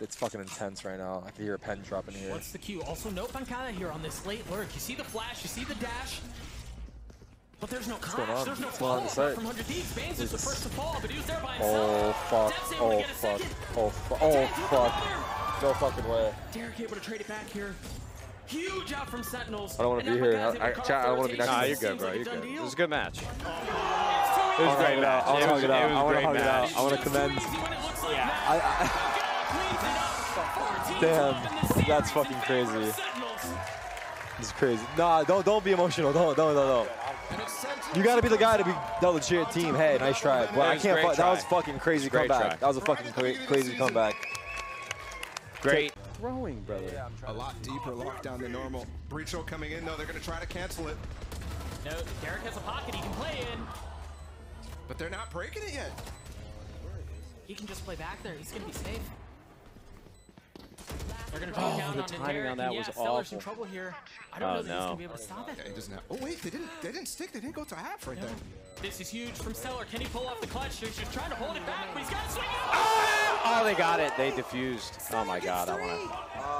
it's fucking intense right now. I can hear a pen dropping here. What's the cue? Also, no Pancada here on this late lurk. You see the flash, you see the dash. But there's no going clash, on? there's no What's going on on follow the from 100 Thieves. Baines is the first to fall, but he was there by Oh himself. fuck! Dev's able to Oh fuck! Oh, oh fuck! Oh Dev fuck! another. No fucking way! Derrek able to trade it back here. Huge out from Sentinels. I don't wanna be here. I- I- chat, I don't wanna be rotation. next Nah, to you're good, bro. You're good. deal. It was a good match. It was a great hug match. I wanna It hug was, it out. it was I a wanna great hug it out. match. I wanna commend. too easy when it looks like Yeah. That. I, I, Pancada cleans it up. 14 Damn, top in the series that's fucking crazy. Sentinels. this is crazy. Nah, don't don't be emotional. Don't don't don't don't. You gotta be the guy to be the legit team. Hey, nice try. But I can't. great Fu- that was fucking crazy Great comeback. try. That was a fucking cra- crazy comeback. Great throwing, brother. A lot deeper lockdown than normal. Breacho coming in though, they're gonna try to cancel it. No, Derrek has a pocket he can play in. But they're not breaking it yet. He can just play back there. He's gonna be safe. They're gonna drop oh, down the on timing Derrek, on that yeah, was Stellar's in awful. trouble here. I don't Oh, know that he's no. gonna be able to stop it. Yeah, he doesn't have. Oh wait, they didn't. They didn't stick. They didn't go to half right there. This is huge from Stellar. Can he pull off the clutch? He's just trying to hold it back, but he's got to swing it. Oh, oh, they got it. They diffused. Oh my god, I want to.